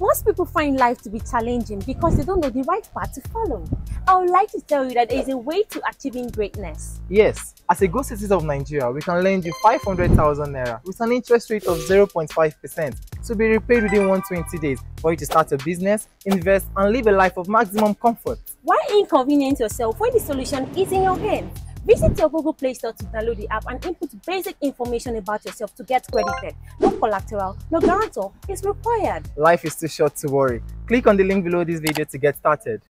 Most people find life to be challenging because they don't know the right path to follow. I would like to tell you that there is a way to achieving greatness. Yes, as a good citizen of Nigeria, we can lend you 500,000 naira with an interest rate of 0.5% to be repaid within 120 days for you to start a business, invest, and live a life of maximum comfort. Why inconvenience yourself when the solution is in your hands? Visit your Google Play Store to download the app and input basic information about yourself to get credited. No collateral, no guarantor is required. Life is too short to worry. Click on the link below this video to get started.